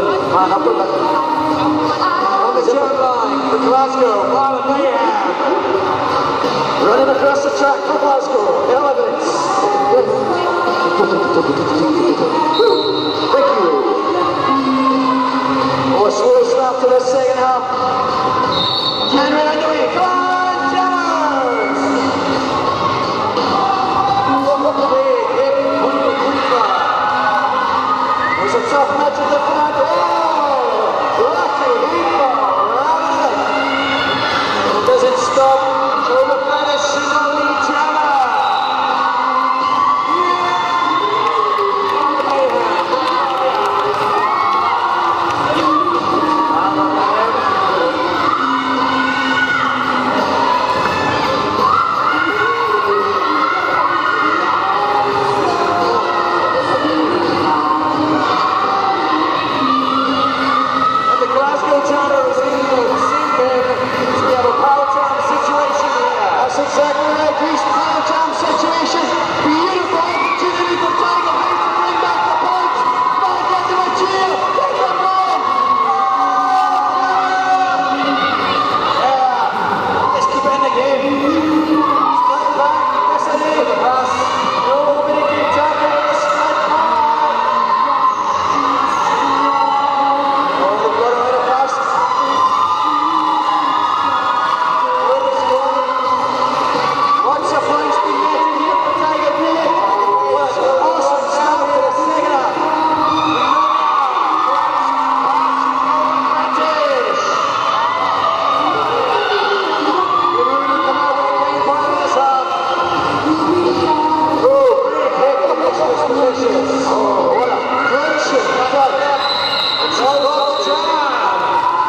On the yard line for Glasgow, Running across the track for Glasgow, elevates. Thank you. Well, a slow start to the second half. Shot match at the front. Oh!